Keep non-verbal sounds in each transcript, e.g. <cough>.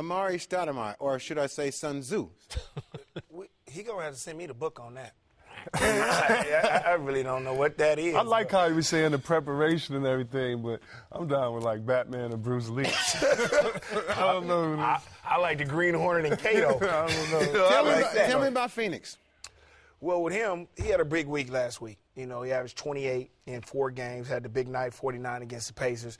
Amar'e Stoudemire, or should I say Sun Tzu? <laughs> We- He gonna have to send me the book on that. <laughs> I, I- I really don't know what that is. I like but- how he was saying the preparation and everything, but I'm down with like Batman and Bruce Lee. <laughs> I don't know. I, I like the Green Hornet and Kato. I don't know. Tell, me like about, tell me about Phoenix. Well, with him, he had a big week last week. You know, he averaged 28 in four games, had the big night, 49 against the Pacers.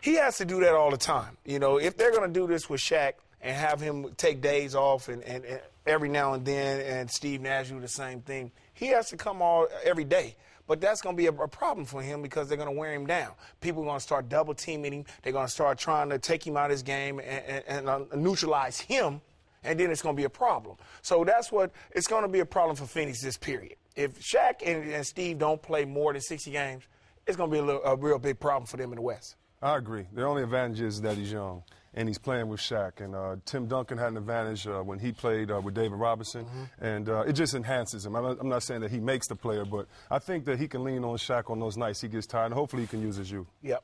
He has to do that all the time. You know, if they're going to do this with Shaq and have him take days off and, and, and every now and then, and Steve Nash do the same thing, he has to come all every day. But that's going to be a, a problem for him because they're going to wear him down. People are going to start double teaming him. They're going to start trying to take him out of his game and, and, uh, neutralize him and then it's going to be a problem. So that's what it's going to be a problem for Phoenix this period. If Shaq and, and Steve don't play more than 60 games, it's going to be a, little, a real big problem for them in the West. I agree. The only advantage is that he's young and he's playing with Shaq. And uh, Tim Duncan had an advantage uh, when he played uh, with David Robinson, and uh, it just enhances him. I'm not, I'm not saying that he makes the player, but I think that he can lean on Shaq on those nights he gets tired, and hopefully he can use his youth. Yep.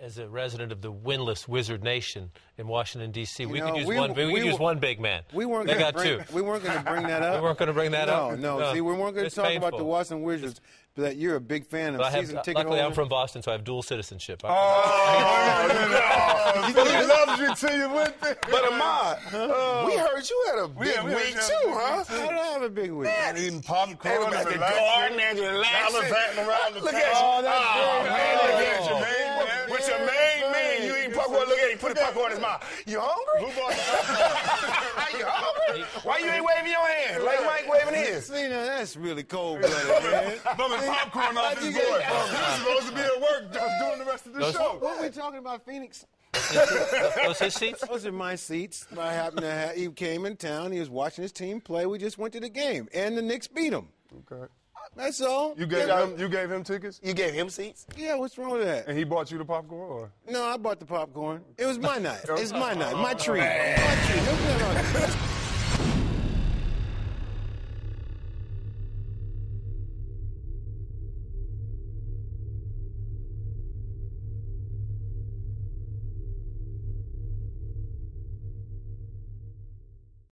As a resident of the winless Wizard Nation in Washington D.C., we know, could use we- one. We, we could use one big man. We weren't They gonna got bring, two. We weren't going to bring that <laughs> up. We weren't gonna bring that no, up? No, No. See, we weren't going to It's talk about the. Washington Wizards, but that you're a big fan of But I have, season ticket luckily, I'm from Boston, so I have dual citizenship. I- Oh, <laughs> oh <laughs> he loves you till you went there. But Ahmad, uh, we heard you had a big Yeah, we week too, huh? I did I have a big week? Eating popcorn Everybody and at the relaxing. garden and relaxing. Gallivanting around the Look town. at you. Oh, that's Oh, great. man, look at Oh. you, man. Man, popcorn. Look at him. Put the popcorn in his mouth. You hungry? <laughs> you hungry? Why you ain't waving your hand like Mike waving his? See, now that's really cold blooded, man. <laughs> Bumming popcorn off his you boy. get- He's supposed to be at work doing the rest of the show. What are we talking about, Phoenix? Those his seats? Those are my seats. I happened to have, he came in town. He was watching his team play. We just went to the game, and the Knicks beat him. Okay. That's all. You gave yeah, him you gave him tickets? You gave him seats? Yeah, what's wrong with that? And he bought you the popcorn or? No, I bought the popcorn. It was my night. <laughs> It's my night. My oh. treat. My treat. <laughs>